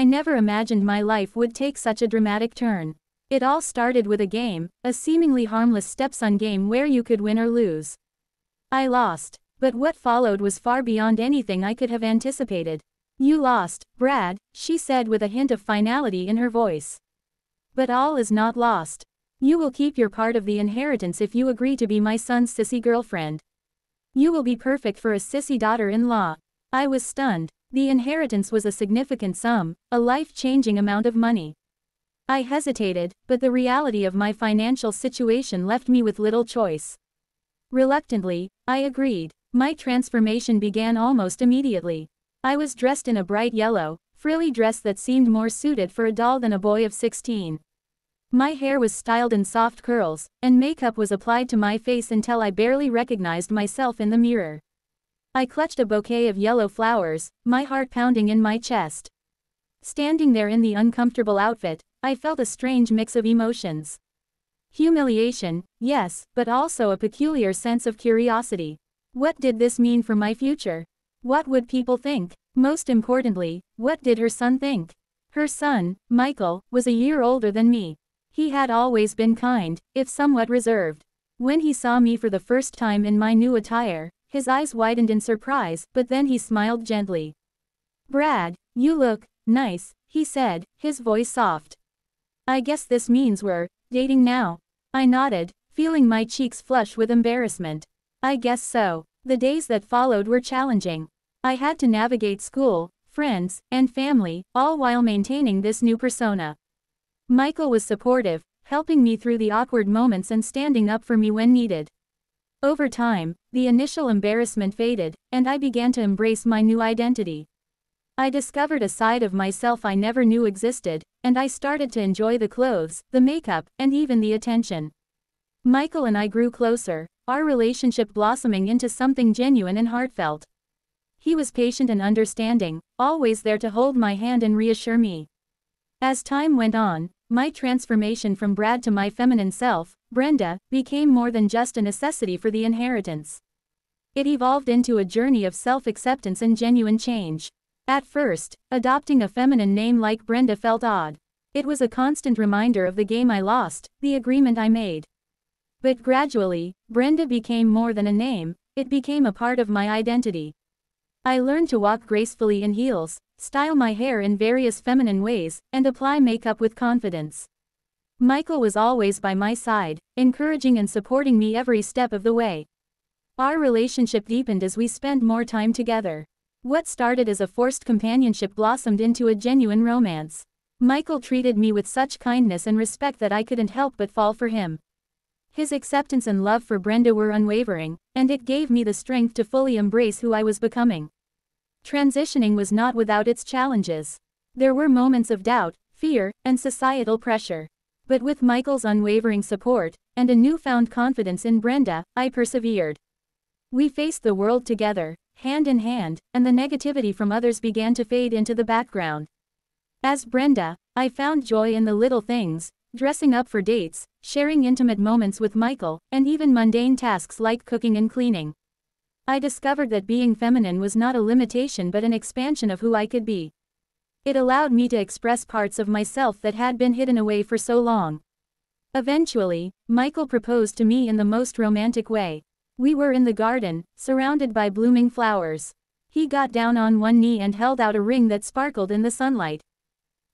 I never imagined my life would take such a dramatic turn. It all started with a game, a seemingly harmless stepson game where you could win or lose. I lost. But what followed was far beyond anything I could have anticipated. You lost, Brad, she said with a hint of finality in her voice. But all is not lost. You will keep your part of the inheritance if you agree to be my son's sissy girlfriend. You will be perfect for a sissy daughter-in-law. I was stunned. The inheritance was a significant sum, a life-changing amount of money. I hesitated, but the reality of my financial situation left me with little choice. Reluctantly, I agreed. My transformation began almost immediately. I was dressed in a bright yellow, frilly dress that seemed more suited for a doll than a boy of 16. My hair was styled in soft curls, and makeup was applied to my face until I barely recognized myself in the mirror. I clutched a bouquet of yellow flowers, my heart pounding in my chest. Standing there in the uncomfortable outfit, I felt a strange mix of emotions. Humiliation, yes, but also a peculiar sense of curiosity. What did this mean for my future? What would people think? Most importantly, what did her son think? Her son, Michael, was a year older than me. He had always been kind, if somewhat reserved. When he saw me for the first time in my new attire, his eyes widened in surprise, but then he smiled gently. Brad, you look nice, he said, his voice soft. I guess this means we're dating now. I nodded, feeling my cheeks flush with embarrassment. I guess so. The days that followed were challenging. I had to navigate school, friends, and family, all while maintaining this new persona. Michael was supportive, helping me through the awkward moments and standing up for me when needed. Over time, the initial embarrassment faded, and I began to embrace my new identity. I discovered a side of myself I never knew existed, and I started to enjoy the clothes, the makeup, and even the attention. Michael and I grew closer, our relationship blossoming into something genuine and heartfelt. He was patient and understanding, always there to hold my hand and reassure me. As time went on, my transformation from Brad to my feminine self, Brenda, became more than just a necessity for the inheritance. It evolved into a journey of self-acceptance and genuine change. At first, adopting a feminine name like Brenda felt odd. It was a constant reminder of the game I lost, the agreement I made. But gradually, Brenda became more than a name, it became a part of my identity. I learned to walk gracefully in heels, style my hair in various feminine ways, and apply makeup with confidence. Michael was always by my side, encouraging and supporting me every step of the way. Our relationship deepened as we spent more time together. What started as a forced companionship blossomed into a genuine romance. Michael treated me with such kindness and respect that I couldn't help but fall for him. His acceptance and love for Brenda were unwavering, and it gave me the strength to fully embrace who I was becoming. Transitioning was not without its challenges. There were moments of doubt, fear, and societal pressure. But with Michael's unwavering support, and a newfound confidence in Brenda, I persevered. We faced the world together, hand in hand, and the negativity from others began to fade into the background. As Brenda, I found joy in the little things, dressing up for dates, sharing intimate moments with Michael, and even mundane tasks like cooking and cleaning. I discovered that being feminine was not a limitation but an expansion of who I could be. It allowed me to express parts of myself that had been hidden away for so long. Eventually, Michael proposed to me in the most romantic way. We were in the garden, surrounded by blooming flowers. He got down on one knee and held out a ring that sparkled in the sunlight.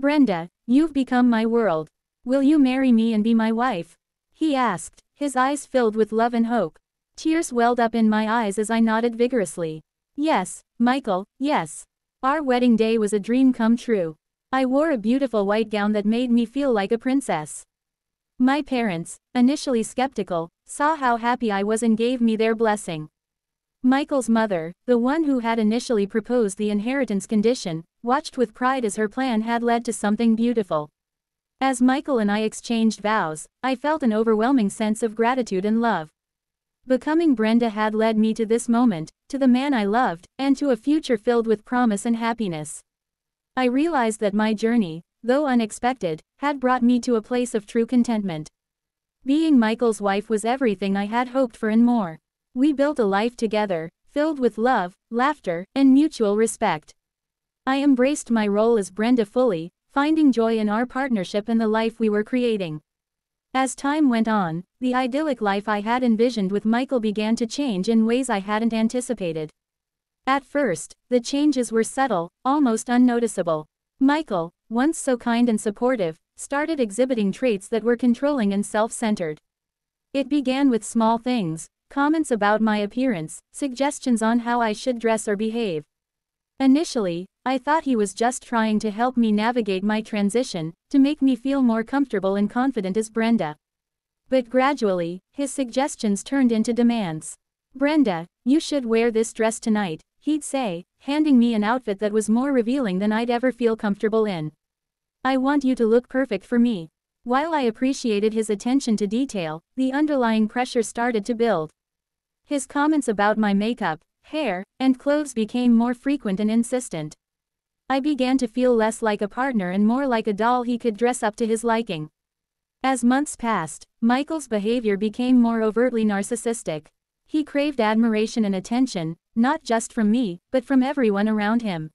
Brenda, you've become my world. Will you marry me and be my wife? He asked, his eyes filled with love and hope. Tears welled up in my eyes as I nodded vigorously. Yes, Michael, yes. Our wedding day was a dream come true. I wore a beautiful white gown that made me feel like a princess. My parents, initially skeptical, saw how happy I was and gave me their blessing. Michael's mother, the one who had initially proposed the inheritance condition, watched with pride as her plan had led to something beautiful. As Michael and I exchanged vows, I felt an overwhelming sense of gratitude and love. Becoming Brenda had led me to this moment, to the man I loved, and to a future filled with promise and happiness. I realized that my journey, though unexpected, had brought me to a place of true contentment. Being Michael's wife was everything I had hoped for and more. We built a life together, filled with love, laughter, and mutual respect. I embraced my role as Brenda fully, finding joy in our partnership and the life we were creating. As time went on, the idyllic life I had envisioned with Michael began to change in ways I hadn't anticipated. At first, the changes were subtle, almost unnoticeable. Michael, once so kind and supportive, started exhibiting traits that were controlling and self-centered. It began with small things, comments about my appearance, suggestions on how I should dress or behave. Initially, I thought he was just trying to help me navigate my transition, to make me feel more comfortable and confident as Brenda. But gradually, his suggestions turned into demands. Brenda, you should wear this dress tonight, he'd say, handing me an outfit that was more revealing than I'd ever feel comfortable in. I want you to look perfect for me. While I appreciated his attention to detail, the underlying pressure started to build. His comments about my makeup, hair, and clothes became more frequent and insistent. I began to feel less like a partner and more like a doll he could dress up to his liking. As months passed, Michael's behavior became more overtly narcissistic. He craved admiration and attention, not just from me, but from everyone around him.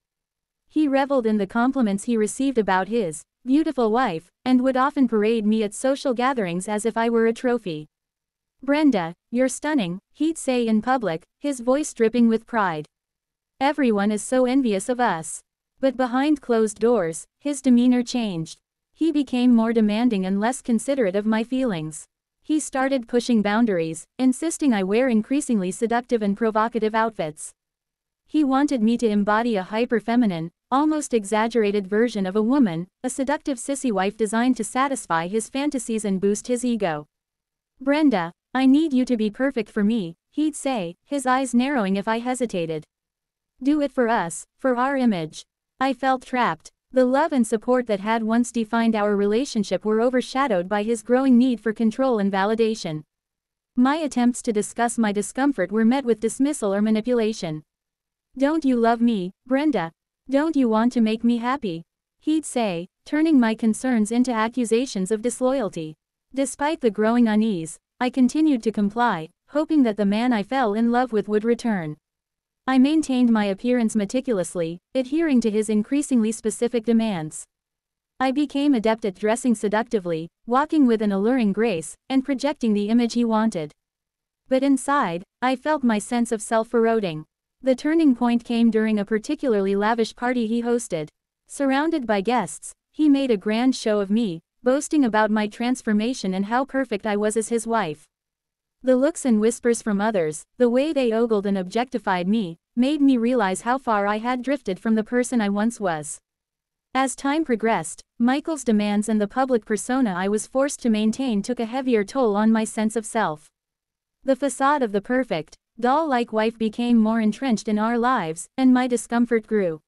He reveled in the compliments he received about his beautiful wife, and would often parade me at social gatherings as if I were a trophy. Brenda, you're stunning, he'd say in public, his voice dripping with pride. Everyone is so envious of us. But behind closed doors, his demeanor changed. He became more demanding and less considerate of my feelings. He started pushing boundaries, insisting I wear increasingly seductive and provocative outfits. He wanted me to embody a hyper-feminine, almost exaggerated version of a woman, a seductive sissy wife designed to satisfy his fantasies and boost his ego. Brenda, I need you to be perfect for me, he'd say, his eyes narrowing if I hesitated. Do it for us, for our image. I felt trapped. The love and support that had once defined our relationship were overshadowed by his growing need for control and validation. My attempts to discuss my discomfort were met with dismissal or manipulation. Don't you love me, Brenda? Don't you want to make me happy? He'd say, turning my concerns into accusations of disloyalty. Despite the growing unease, I continued to comply, hoping that the man I fell in love with would return. I maintained my appearance meticulously, adhering to his increasingly specific demands. I became adept at dressing seductively, walking with an alluring grace, and projecting the image he wanted. But inside, I felt my sense of self eroding. The turning point came during a particularly lavish party he hosted. Surrounded by guests, he made a grand show of me, boasting about my transformation and how perfect I was as his wife. The looks and whispers from others, the way they ogled and objectified me, made me realize how far I had drifted from the person I once was. As time progressed, Michael's demands and the public persona I was forced to maintain took a heavier toll on my sense of self. The facade of the perfect, doll-like wife became more entrenched in our lives, and my discomfort grew.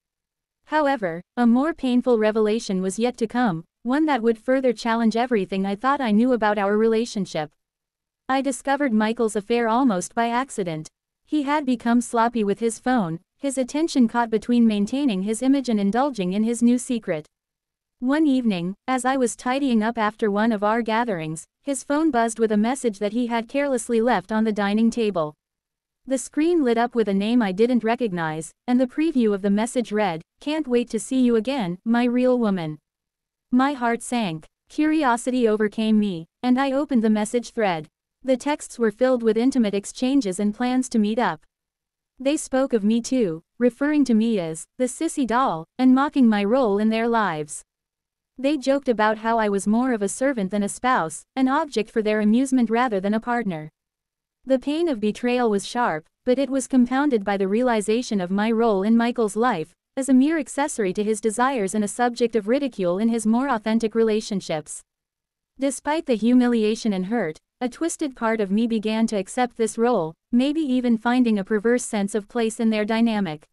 However, a more painful revelation was yet to come, one that would further challenge everything I thought I knew about our relationship. I discovered Michael's affair almost by accident. He had become sloppy with his phone, his attention caught between maintaining his image and indulging in his new secret. One evening, as I was tidying up after one of our gatherings, his phone buzzed with a message that he had carelessly left on the dining table. The screen lit up with a name I didn't recognize, and the preview of the message read, Can't wait to see you again, my real woman. My heart sank. Curiosity overcame me, and I opened the message thread. The texts were filled with intimate exchanges and plans to meet up. They spoke of me too, referring to me as the sissy doll, and mocking my role in their lives. They joked about how I was more of a servant than a spouse, an object for their amusement rather than a partner. The pain of betrayal was sharp, but it was compounded by the realization of my role in Michael's life, as a mere accessory to his desires and a subject of ridicule in his more authentic relationships. Despite the humiliation and hurt, a twisted part of me began to accept this role, maybe even finding a perverse sense of place in their dynamic.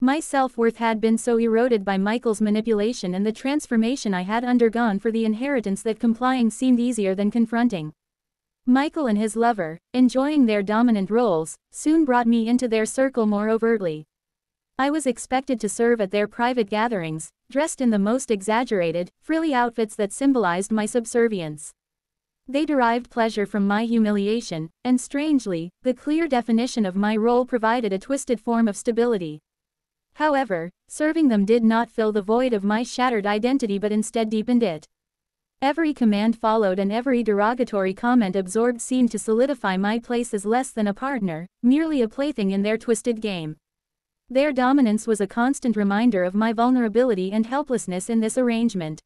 My self-worth had been so eroded by Michael's manipulation and the transformation I had undergone for the inheritance that complying seemed easier than confronting. Michael and his lover, enjoying their dominant roles, soon brought me into their circle more overtly. I was expected to serve at their private gatherings, dressed in the most exaggerated, frilly outfits that symbolized my subservience. They derived pleasure from my humiliation, and strangely, the clear definition of my role provided a twisted form of stability. However, serving them did not fill the void of my shattered identity but instead deepened it. Every command followed and every derogatory comment absorbed seemed to solidify my place as less than a partner, merely a plaything in their twisted game. Their dominance was a constant reminder of my vulnerability and helplessness in this arrangement.